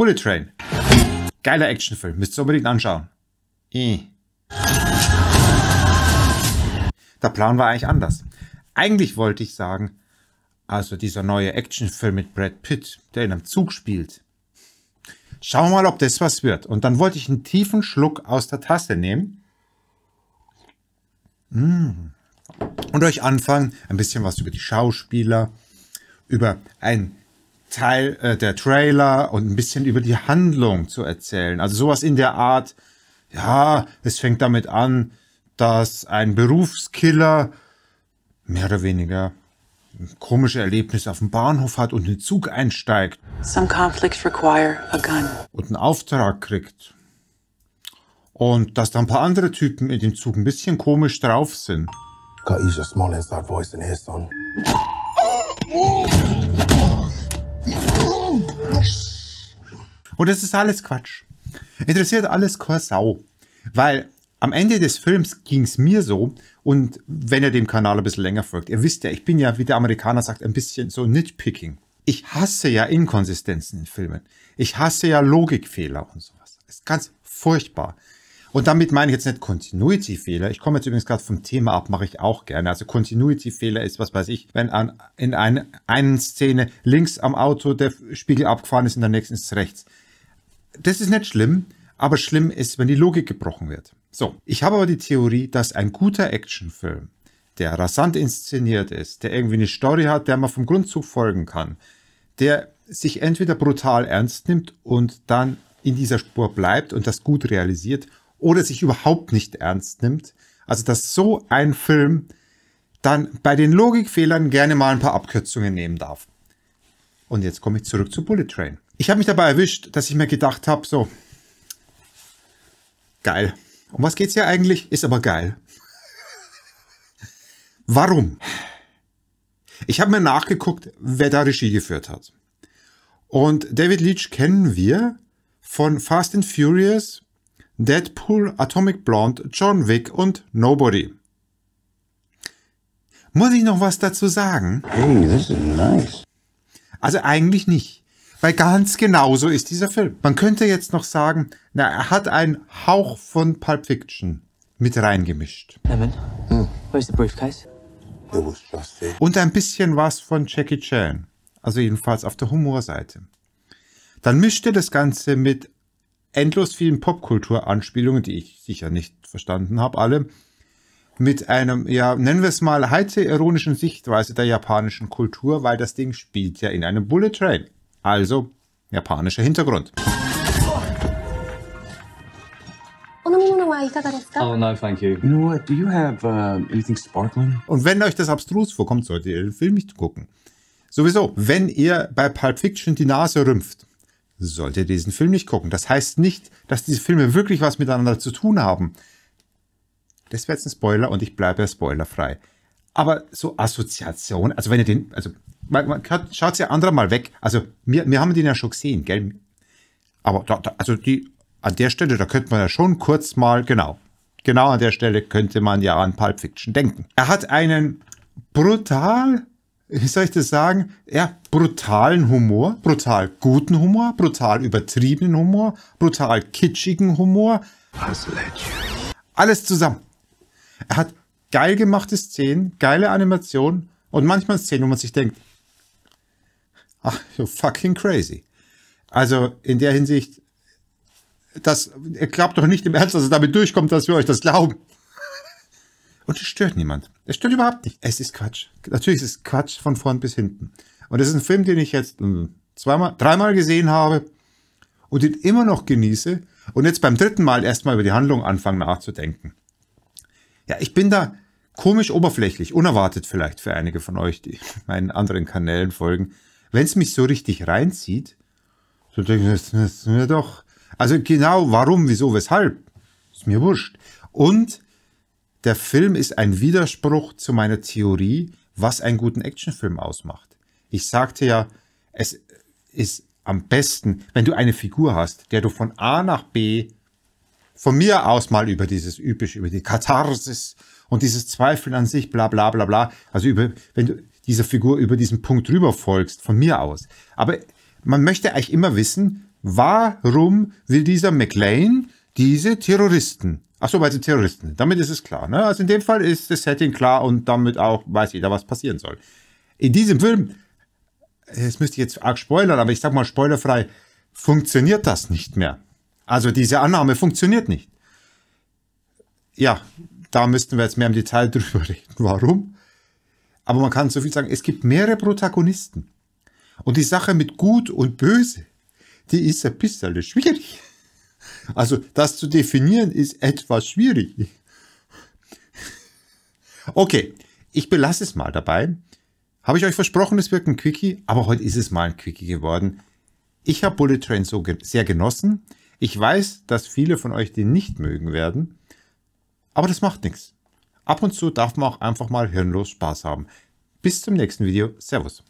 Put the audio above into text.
Bullet Train. Geiler Actionfilm. Müsst ihr unbedingt anschauen. Eh. Der Plan war eigentlich anders. Eigentlich wollte ich sagen, also dieser neue Actionfilm mit Brad Pitt, der in einem Zug spielt. Schauen wir mal, ob das was wird. Und dann wollte ich einen tiefen Schluck aus der Tasse nehmen. Mm. Und euch anfangen, ein bisschen was über die Schauspieler, über ein Teil äh, der Trailer und ein bisschen über die Handlung zu erzählen. Also sowas in der Art, ja, es fängt damit an, dass ein Berufskiller mehr oder weniger komische Erlebnisse auf dem Bahnhof hat und in den Zug einsteigt. Some conflicts require a gun. Und einen Auftrag kriegt. Und dass da ein paar andere Typen in dem Zug ein bisschen komisch drauf sind. Small inside voice in here, son. Und das ist alles Quatsch. Interessiert alles keine. Weil am Ende des Films ging es mir so, und wenn ihr dem Kanal ein bisschen länger folgt, ihr wisst ja, ich bin ja, wie der Amerikaner sagt, ein bisschen so nitpicking. Ich hasse ja Inkonsistenzen in Filmen. Ich hasse ja Logikfehler und sowas. Das ist ganz furchtbar. Und damit meine ich jetzt nicht Continuity-Fehler. Ich komme jetzt übrigens gerade vom Thema ab, mache ich auch gerne. Also Continuity-Fehler ist, was weiß ich, wenn an, in einer einen Szene links am Auto der Spiegel abgefahren ist, in der nächsten ist es rechts. Das ist nicht schlimm, aber schlimm ist, wenn die Logik gebrochen wird. So, ich habe aber die Theorie, dass ein guter Actionfilm, der rasant inszeniert ist, der irgendwie eine Story hat, der man vom Grundzug folgen kann, der sich entweder brutal ernst nimmt und dann in dieser Spur bleibt und das gut realisiert oder sich überhaupt nicht ernst nimmt. Also dass so ein Film dann bei den Logikfehlern gerne mal ein paar Abkürzungen nehmen darf. Und jetzt komme ich zurück zu Bullet Train. Ich habe mich dabei erwischt, dass ich mir gedacht habe, so, geil. Um was geht's hier eigentlich? Ist aber geil. Warum? Ich habe mir nachgeguckt, wer da Regie geführt hat. Und David Leach kennen wir von Fast and Furious, Deadpool, Atomic Blonde, John Wick und Nobody. Muss ich noch was dazu sagen? Hey, this is nice. Also eigentlich nicht. Weil ganz genauso ist dieser Film. Man könnte jetzt noch sagen, na, er hat einen Hauch von Pulp Fiction mit reingemischt. Lemon, where's the briefcase? It was just it. Und ein bisschen was von Jackie Chan. Also jedenfalls auf der Humorseite. Dann mischte das Ganze mit endlos vielen Popkultur-Anspielungen, die ich sicher nicht verstanden habe, alle, mit einem, ja, nennen wir es mal, heite-ironischen Sichtweise der japanischen Kultur, weil das Ding spielt ja in einem Bullet Train. Also japanischer Hintergrund. Oh, no, thank you. You know what? Do you have uh, anything sparkling? Und wenn euch das abstrus vorkommt, solltet ihr den Film nicht gucken. Sowieso, wenn ihr bei Pulp Fiction die Nase rümpft, solltet ihr diesen Film nicht gucken. Das heißt nicht, dass diese Filme wirklich was miteinander zu tun haben. Das wäre jetzt ein Spoiler und ich bleibe spoilerfrei. Aber so Assoziation, also wenn ihr den, also man, man schaut ja anderer mal weg. Also wir, wir haben den ja schon gesehen, gell? Aber da, da, also die, an der Stelle, da könnte man ja schon kurz mal, genau, genau an der Stelle könnte man ja an Pulp Fiction denken. Er hat einen brutal, wie soll ich das sagen? Ja, brutalen Humor, brutal guten Humor, brutal übertriebenen Humor, brutal kitschigen Humor. Alles zusammen. Er hat geil gemachte Szenen, geile Animationen und manchmal Szenen, wo man sich denkt, ach, you're fucking crazy. Also in der Hinsicht, das, ihr glaubt doch nicht im Ernst, dass es damit durchkommt, dass wir euch das glauben. Und es stört niemand. Es stört überhaupt nicht. Es ist Quatsch. Natürlich ist es Quatsch von vorn bis hinten. Und es ist ein Film, den ich jetzt hm, zweimal, dreimal gesehen habe und den immer noch genieße und jetzt beim dritten Mal erstmal über die Handlung anfangen nachzudenken. Ja, ich bin da komisch oberflächlich, unerwartet vielleicht für einige von euch, die meinen anderen Kanälen folgen. Wenn es mich so richtig reinzieht, so denke ich, das ist mir doch. Also genau, warum, wieso, weshalb, ist mir wurscht. Und der Film ist ein Widerspruch zu meiner Theorie, was einen guten Actionfilm ausmacht. Ich sagte ja, es ist am besten, wenn du eine Figur hast, der du von A nach B von mir aus mal über dieses übliche, über die Katharsis und dieses Zweifeln an sich, bla bla bla bla, also über, wenn du dieser Figur über diesen Punkt drüber folgst, von mir aus. Aber man möchte eigentlich immer wissen, Warum will dieser McLean diese Terroristen? Achso, weil sie Terroristen sind. Damit ist es klar. Ne? Also in dem Fall ist das Setting klar und damit auch weiß jeder, was passieren soll. In diesem Film, das müsste ich jetzt arg spoilern, aber ich sag mal spoilerfrei, funktioniert das nicht mehr. Also diese Annahme funktioniert nicht. Ja, da müssten wir jetzt mehr im Detail drüber reden. Warum? Aber man kann so viel sagen, es gibt mehrere Protagonisten. Und die Sache mit Gut und Böse, die ist ein bisschen schwierig. Also das zu definieren ist etwas schwierig. Okay, ich belasse es mal dabei. Habe ich euch versprochen, es wird ein Quickie, aber heute ist es mal ein Quickie geworden. Ich habe Bullet Train so sehr genossen. Ich weiß, dass viele von euch den nicht mögen werden, aber das macht nichts. Ab und zu darf man auch einfach mal hirnlos Spaß haben. Bis zum nächsten Video. Servus.